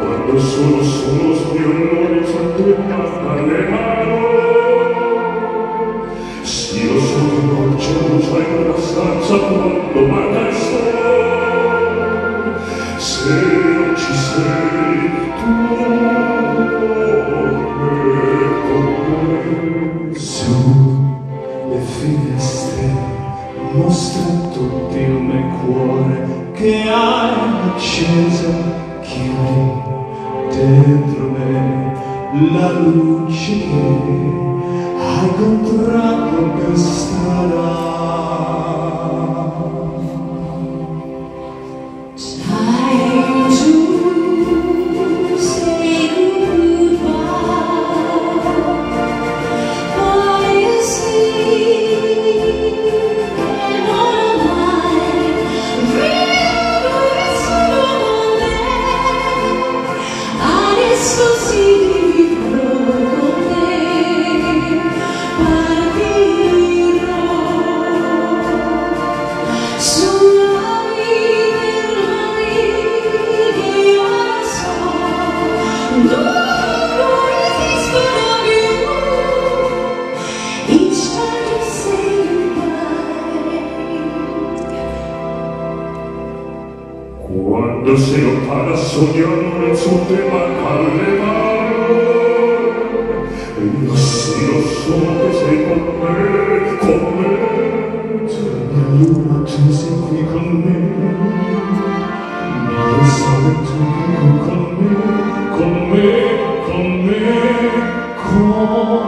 quando sono solo io non mi fatto le mano se io sono un giorno già in una stanza quando manda sto se non ci sei tu con me sulle finestre mostra tutto il mio cuore che hai acceso chiudi dentro me la luce che hai incontrato per Quando se lo para sognare il suo tema alle mani E io sì lo so che sei con me, con me. La luna tu sei qui con me. Io so che tu vivi con me, con me, con me, con me